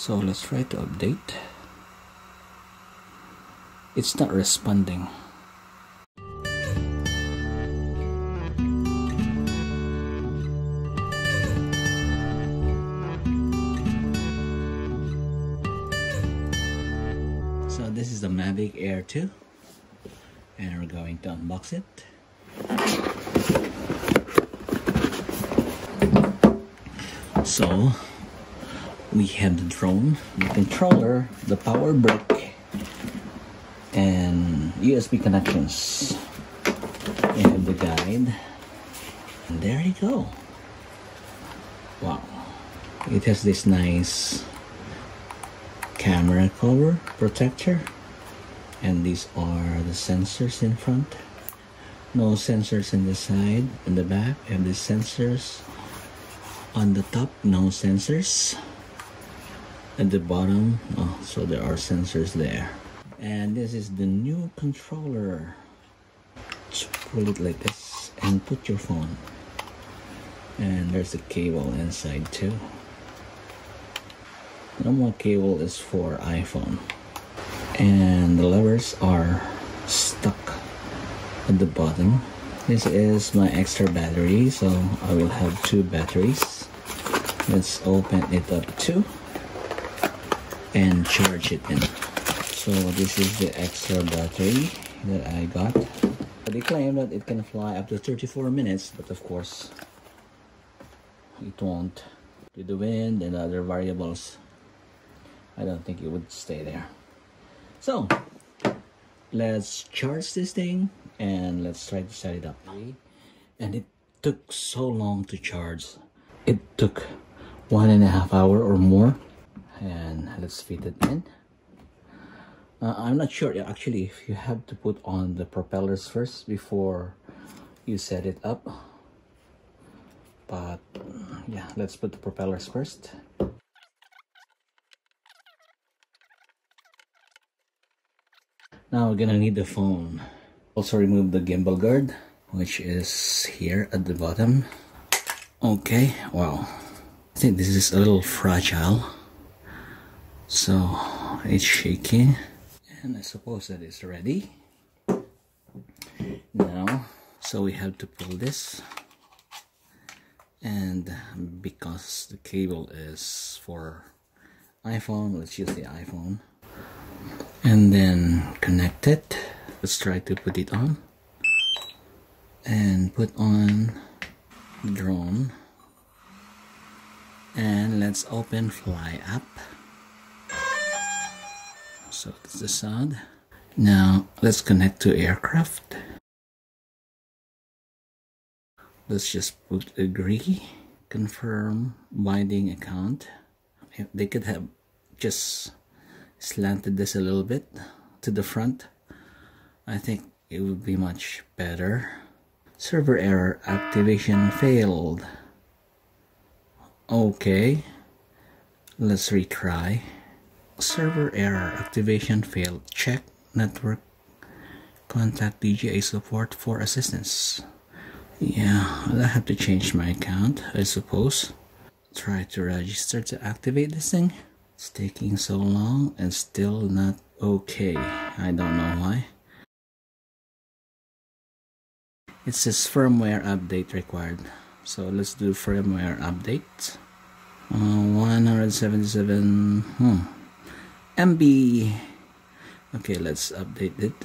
so let's try to update. It's not responding. So this is the Mavic Air 2 and we're going to unbox it. So we have the drone the controller the power brick and USB connections. We have the guide. And there you go. Wow. It has this nice camera cover protector. And these are the sensors in front. No sensors in the side in the back. And the sensors on the top no sensors at the bottom. Oh, so there are sensors there. And this is the new controller. Pull it like this and put your phone. And there's a cable inside too. Normal cable is for iPhone. And the levers are stuck at the bottom. This is my extra battery so I will have two batteries. Let's open it up too and charge it in. So this is the extra battery that I got. They claim that it can fly up to 34 minutes but of course it won't. To the wind and other variables I don't think it would stay there. So let's charge this thing and let's try to set it up. And it took so long to charge. It took one and a half hour or more and let's fit it in. Uh, I'm not sure actually if you have to put on the propellers first before you set it up. But yeah let's put the propellers first. Now we're gonna need the phone. Also remove the gimbal guard which is here at the bottom. Okay wow. I think this is a little fragile so it's shaking and I suppose that it's ready. Now so we have to pull this and because the cable is for iPhone let's use the iPhone and then connect it. Let's try to put it on and put on drone. And let's open fly app so that's the sound now let's connect to aircraft. Let's just put agree confirm binding account. They could have just slanted this a little bit to the front I think it would be much better. Server error activation failed. Okay let's retry server error activation failed check network contact DJI support for assistance yeah I'll have to change my account I suppose try to register to activate this thing it's taking so long and still not okay. I don't know why. It says firmware update required. So let's do firmware update. Uh, 177 hmm, MB. Okay, let's update it.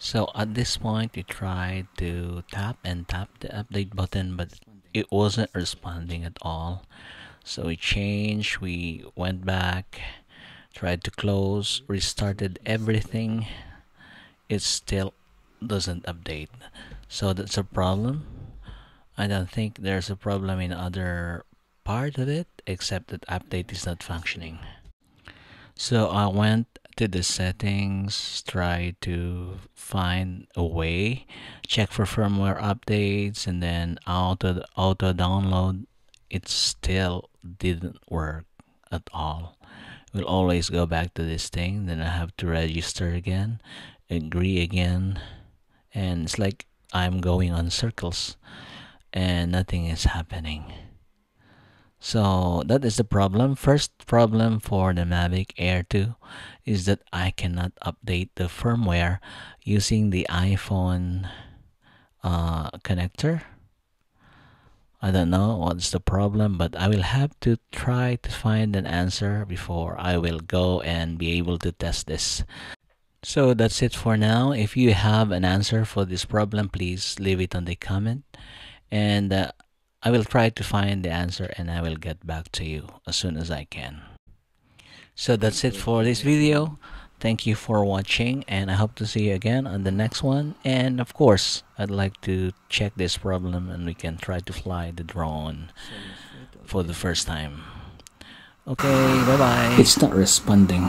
So at this point, we tried to tap and tap the update button, but it wasn't responding at all. So we changed we went back tried to close restarted everything. It still doesn't update. So that's a problem. I don't think there's a problem in other part of it except that update is not functioning so I went to the settings try to find a way check for firmware updates and then auto auto download. It still didn't work at all. We'll always go back to this thing then i have to register again agree again and it's like i'm going on circles and nothing is happening So that is the problem. First problem for the Mavic Air 2 is that I cannot update the firmware using the iPhone uh, connector. I don't know what's the problem, but I will have to try to find an answer before I will go and be able to test this. So that's it for now. If you have an answer for this problem, please leave it on the comment. And uh, I will try to find the answer and I will get back to you as soon as I can. So that's it for this video. Thank you for watching and I hope to see you again on the next one. And of course, I'd like to check this problem and we can try to fly the drone for the first time. Okay, bye-bye. It's not responding.